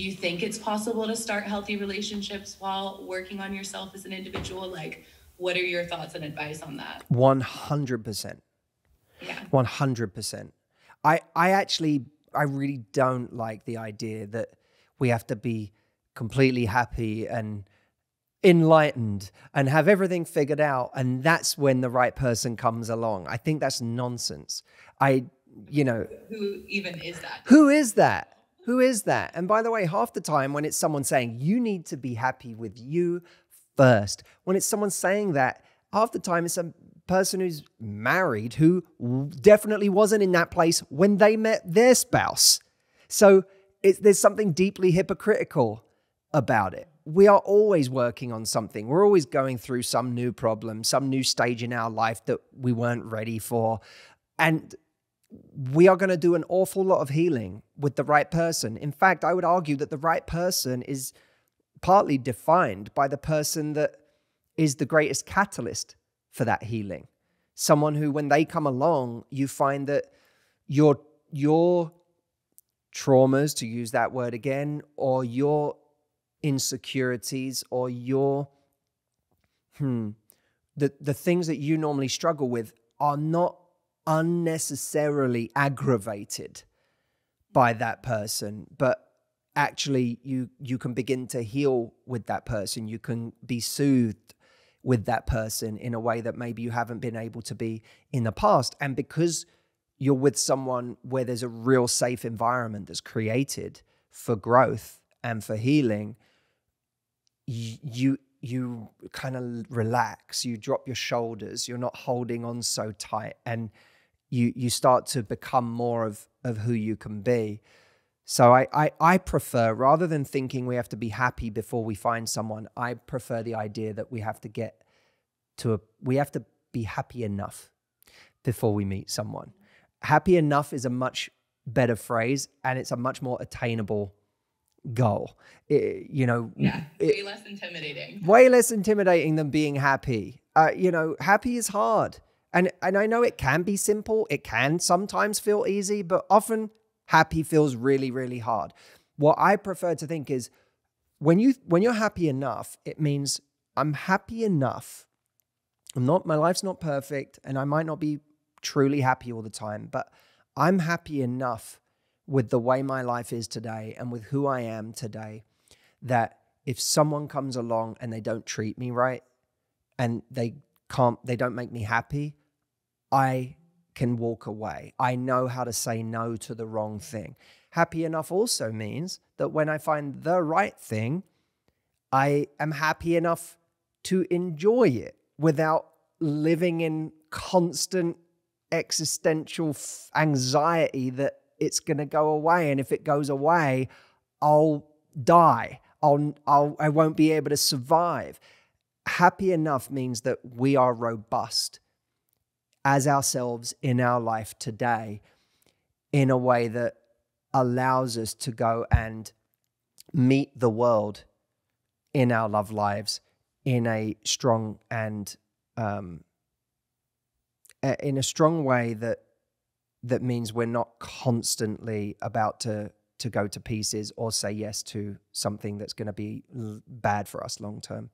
do you think it's possible to start healthy relationships while working on yourself as an individual? Like, what are your thoughts and advice on that? 100%. Yeah. 100%. I, I actually, I really don't like the idea that we have to be completely happy and enlightened and have everything figured out. And that's when the right person comes along. I think that's nonsense. I, you know, Who even is that? who is that? Who is that? And by the way, half the time when it's someone saying, you need to be happy with you first, when it's someone saying that, half the time it's a person who's married who definitely wasn't in that place when they met their spouse. So there's something deeply hypocritical about it. We are always working on something. We're always going through some new problem, some new stage in our life that we weren't ready for. And we are going to do an awful lot of healing with the right person. In fact, I would argue that the right person is partly defined by the person that is the greatest catalyst for that healing. Someone who, when they come along, you find that your your traumas, to use that word again, or your insecurities, or your hmm, the the things that you normally struggle with are not unnecessarily aggravated by that person, but actually you you can begin to heal with that person. You can be soothed with that person in a way that maybe you haven't been able to be in the past. And because you're with someone where there's a real safe environment that's created for growth and for healing, you you, you kind of relax, you drop your shoulders, you're not holding on so tight, and you you start to become more of of who you can be. So I, I, I prefer rather than thinking we have to be happy before we find someone, I prefer the idea that we have to get to a we have to be happy enough before we meet someone. Happy enough is a much better phrase and it's a much more attainable goal. It, you know, Yeah. it- Way less intimidating. way less intimidating than being happy. Uh, you know, happy is hard. And and I know it can be simple. It can sometimes feel easy, but often happy feels really really hard. What I prefer to think is when you when you're happy enough, it means I'm happy enough. I'm not my life's not perfect and I might not be truly happy all the time, but I'm happy enough with the way my life is today and with who I am today that if someone comes along and they don't treat me right and they can't they don't make me happy i can walk away. I know how to say no to the wrong thing. Happy enough also means that when i find the right thing i am happy enough to enjoy it without living in constant existential anxiety that it's going to go away. And if it goes away i'll die. I'll, I'll i won't be able to survive. Happy enough means that we are robust as ourselves in our life today in a way that allows us to go and meet the world in our love lives in a strong and um, in a strong way that that means we're not constantly about to to go to pieces or say yes to something that's going to be bad for us long term.